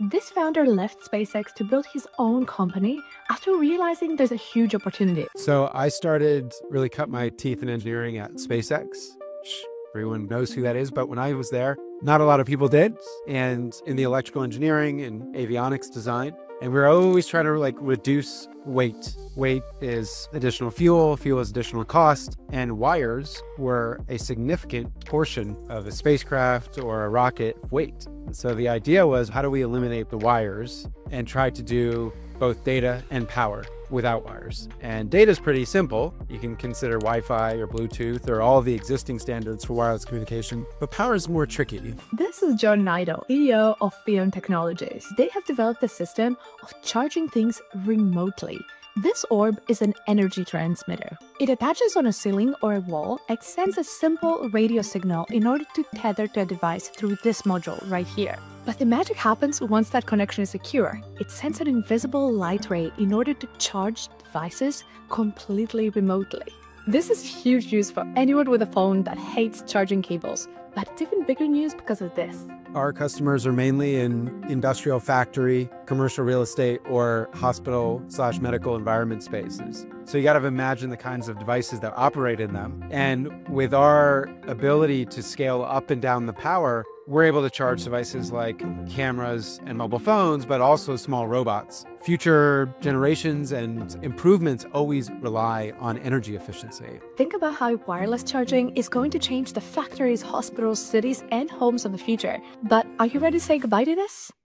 This founder left SpaceX to build his own company after realizing there's a huge opportunity. So I started really cut my teeth in engineering at SpaceX. Everyone knows who that is, but when I was there, not a lot of people did. And in the electrical engineering and avionics design, and we are always trying to like reduce weight. Weight is additional fuel, fuel is additional cost, and wires were a significant portion of a spacecraft or a rocket weight. So the idea was how do we eliminate the wires and try to do both data and power without wires. And data is pretty simple. You can consider Wi-Fi or Bluetooth or all the existing standards for wireless communication, but power is more tricky. This is John Neidl, CEO of Theon Technologies. They have developed a system of charging things remotely. This orb is an energy transmitter. It attaches on a ceiling or a wall and sends a simple radio signal in order to tether to a device through this module right here. But the magic happens once that connection is secure. It sends an invisible light ray in order to charge devices completely remotely. This is huge news for anyone with a phone that hates charging cables, but it's even bigger news because of this. Our customers are mainly in industrial factory, commercial real estate, or hospital slash medical environment spaces. So you got to imagine the kinds of devices that operate in them. And with our ability to scale up and down the power, we're able to charge devices like cameras and mobile phones, but also small robots. Future generations and improvements always rely on energy efficiency. Think about how wireless charging is going to change the factories, hospitals, cities, and homes of the future. But are you ready to say goodbye to this?